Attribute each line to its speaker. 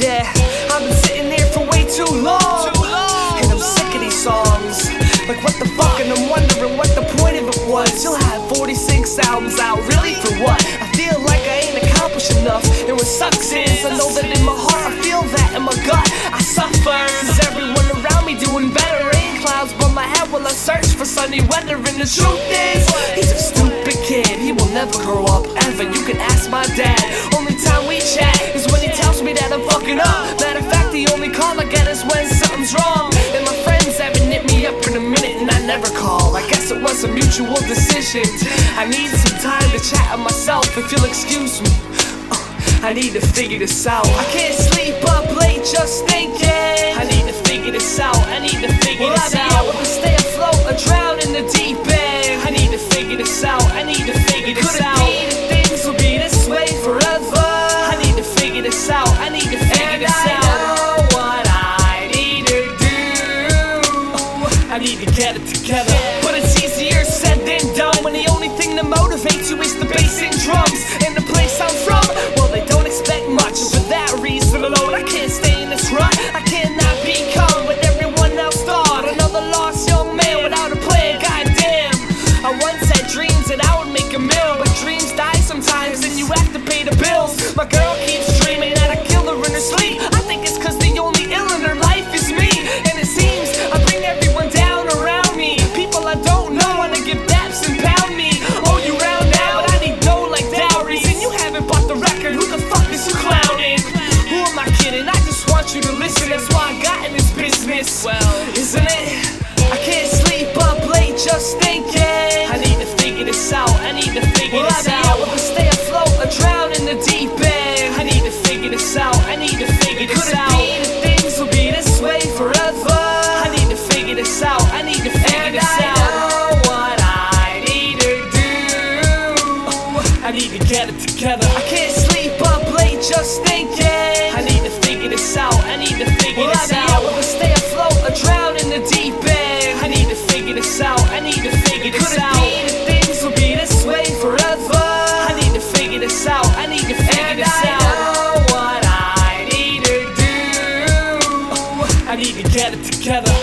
Speaker 1: yeah I've been sitting here for way too long. And I'm sick of these songs. Like what the fuck? And I'm wondering what the point of it was. Still have 46 albums out, really? For what? I feel like I ain't accomplished enough. And what sucks is I know that in my heart I feel that in my gut. I suffer. Cause everyone around me doing better? Rain clouds but my head while I search for sunny weather. And the truth is He's a stupid kid, he will never grow up Ever, you can ask my dad. Only time we chat is when he tells me that fucking up. Matter of fact, the only call I get is when something's wrong. And my friends haven't hit me up in a minute, and I never call. I guess it was a mutual decision. I need some time to chat with myself, if you'll excuse me. Uh, I need to figure this out. I can't sleep up late get it together. But it's easier said than done when the only thing that motivates you is the bass and drums. And the place I'm from, well, they don't expect much. For that reason alone, I can't stay in this rut. I cannot become what everyone else thought. Another lost young man without a plan, goddamn. I once had dreams that I would make a meal, but dreams die sometimes and you have to pay the bills. My girl keeps kidding? I just want you to listen, that's why I got in this business. Well, isn't it? I can't sleep up late just thinking. Together. I can't sleep up late just thinking. I need to figure this out. I need to figure Will I this be out. able to stay afloat or drown in the deep end? I need to figure this out. I need to figure this Could it out. be that things will be this way forever? I need to figure this out. I need to figure And this I out. what I need to do. I need to get it together.